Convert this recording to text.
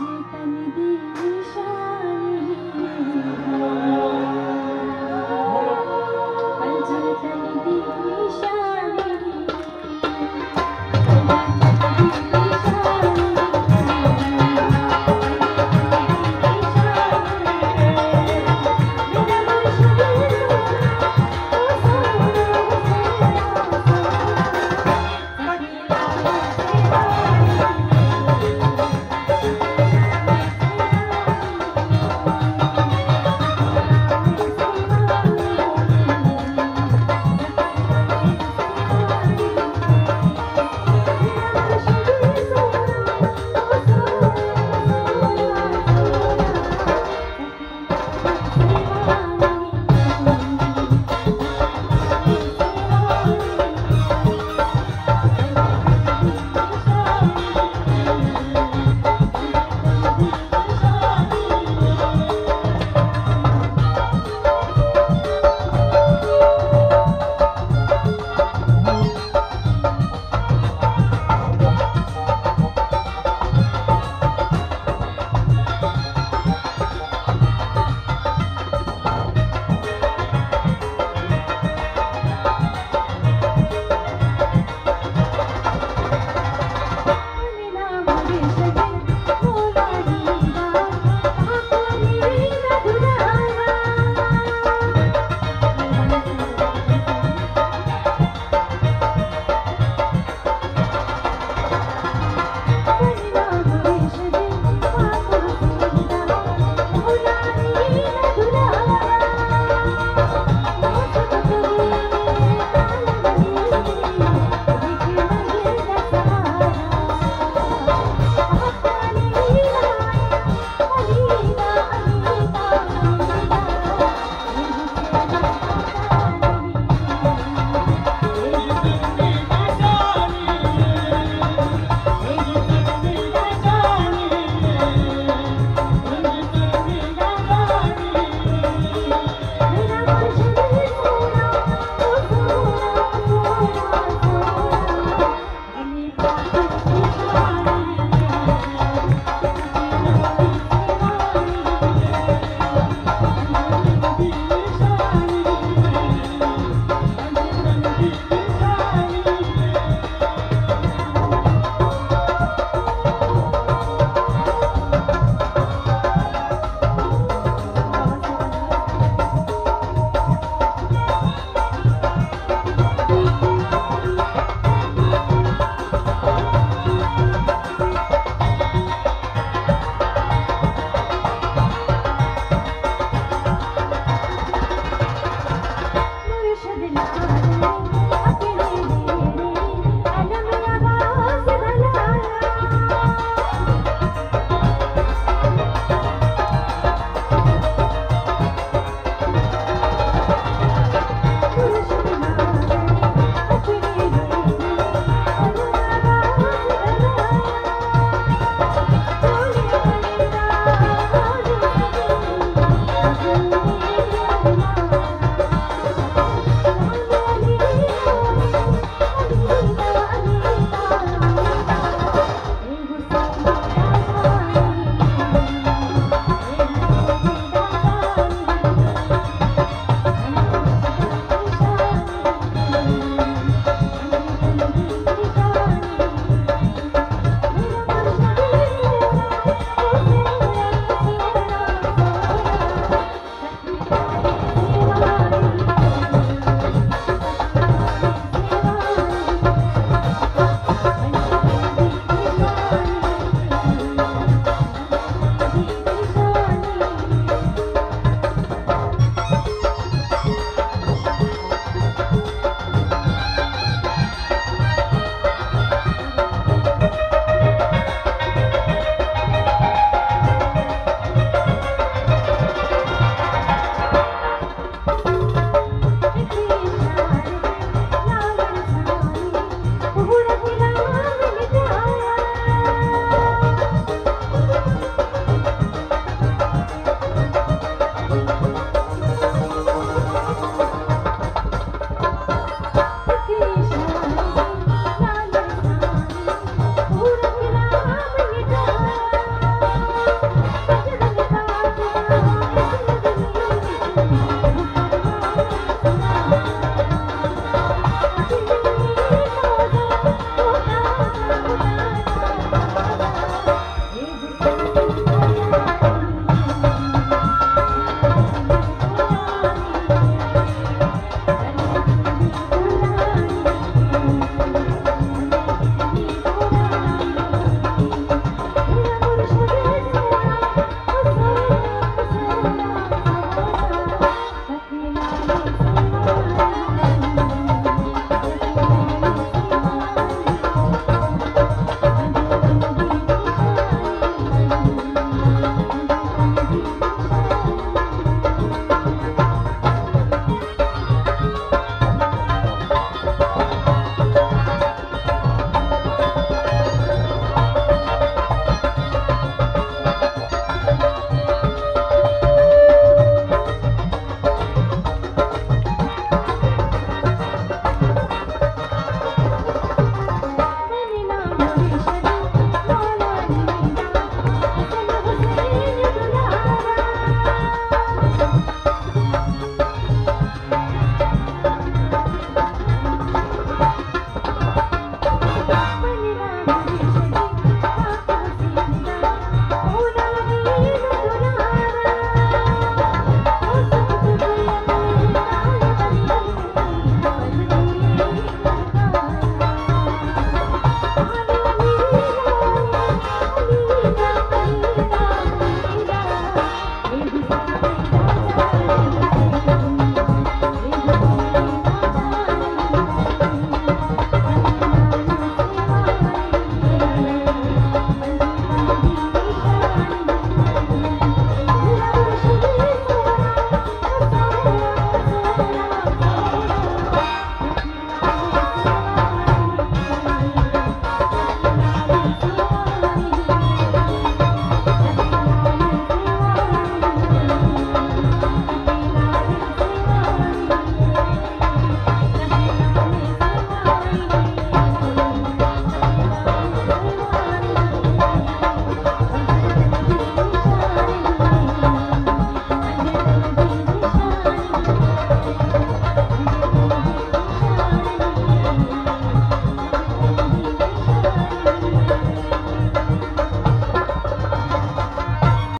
编织在你的云霞。里。